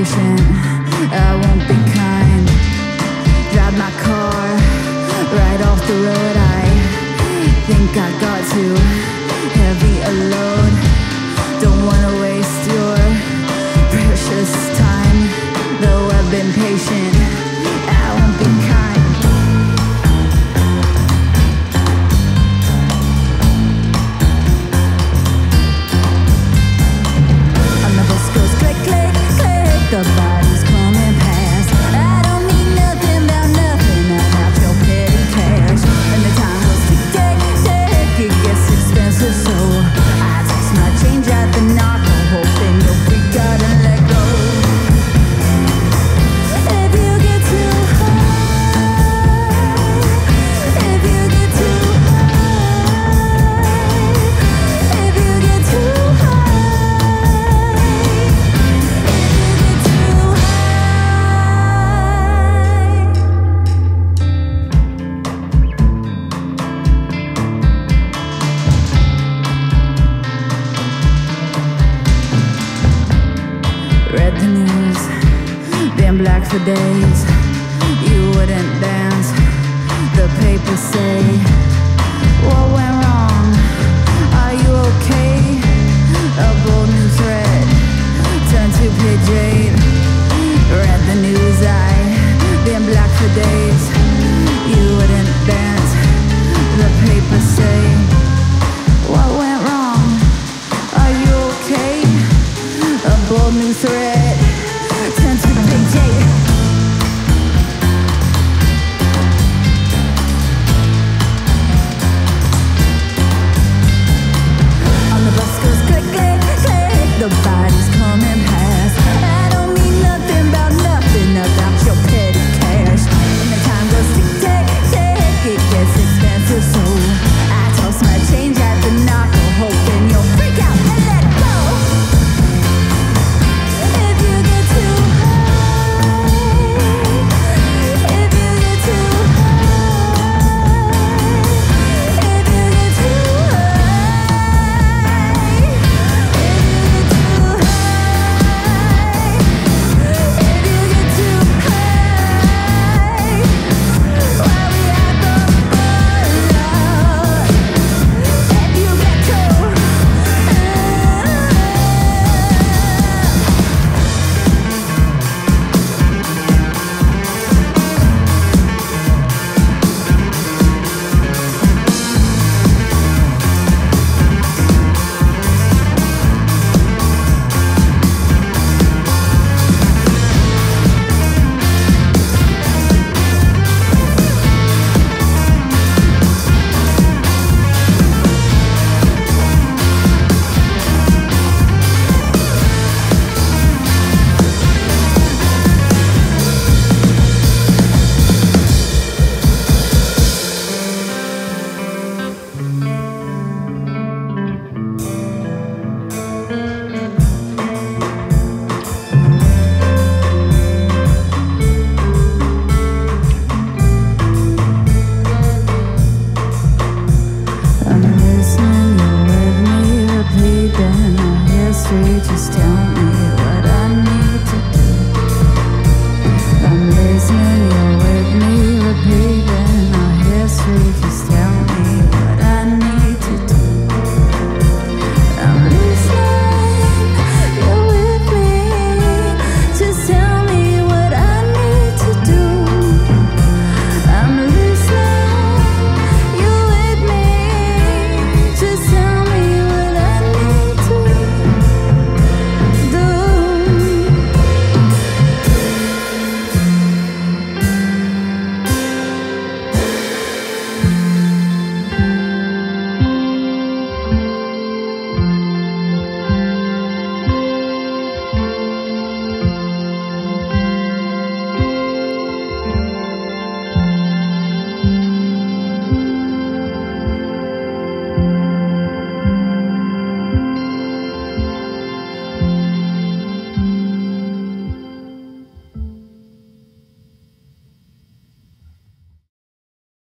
patient, I won't be kind. Drive my car right off the road. I think I got too heavy a load. Don't wanna wait. back for days You wouldn't dance The papers say What went wrong? Are you okay? It's so